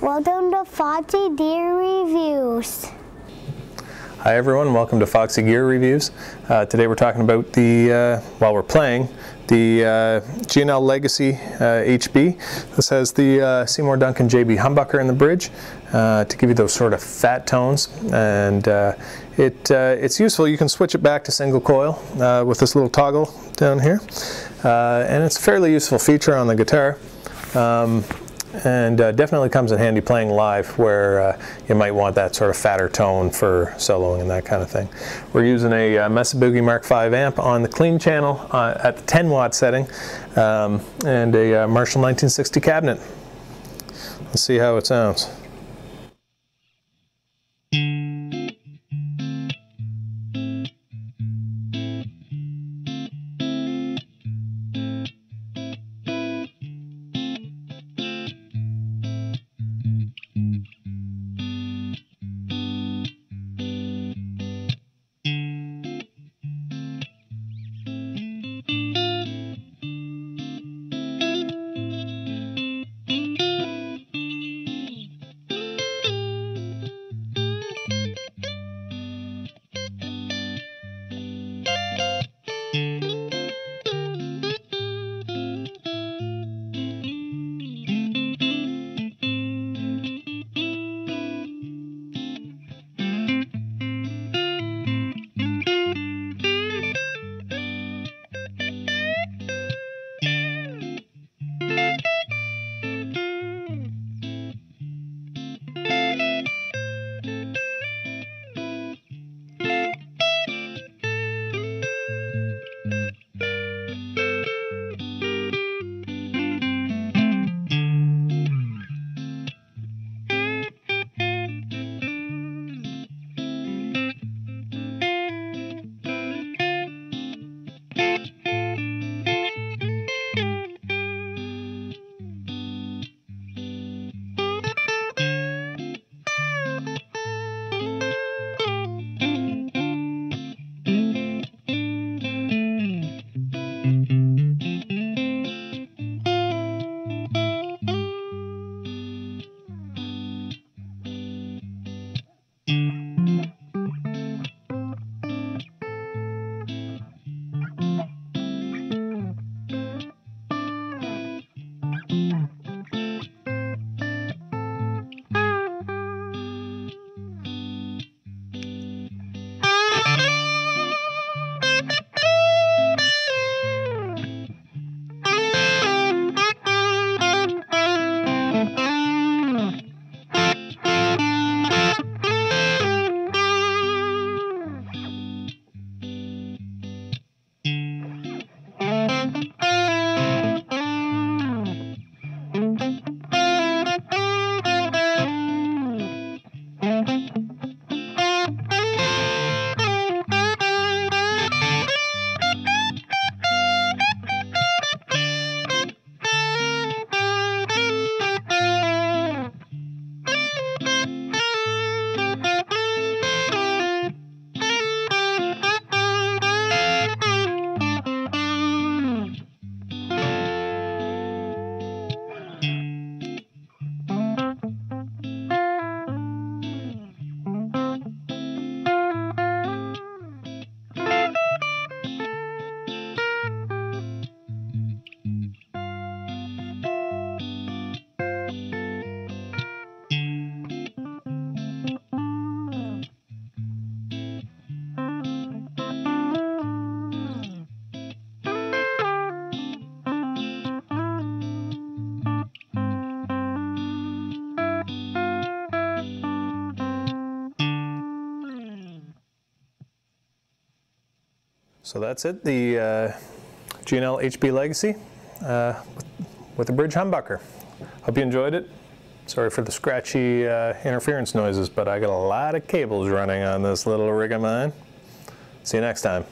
Welcome to Foxxy Gear Reviews. Hi everyone, welcome to Foxxy Gear Reviews. Uh, today we're talking about the, uh, while we're playing, the uh, G&L Legacy HB. Uh, this has the uh, Seymour Duncan JB humbucker in the bridge uh, to give you those sort of fat tones and it, it's useful. You can switch it back to single coil with this little toggle down here and it's a fairly useful feature on the guitar. Um, and uh, definitely comes in handy playing live where uh, you might want that sort of fatter tone for soloing and that kind of thing. We're using a uh, Mesa Boogie Mark V amp on the clean channel uh, at the 10 watt setting um, and a uh, Marshall 1960 cabinet. Let's see how it sounds. So that's it, the uh, G&L HB Legacy uh, with the bridge humbucker. Hope you enjoyed it. Sorry for the scratchy uh, interference noises, but I got a lot of cables running on this little rig of mine. See you next time.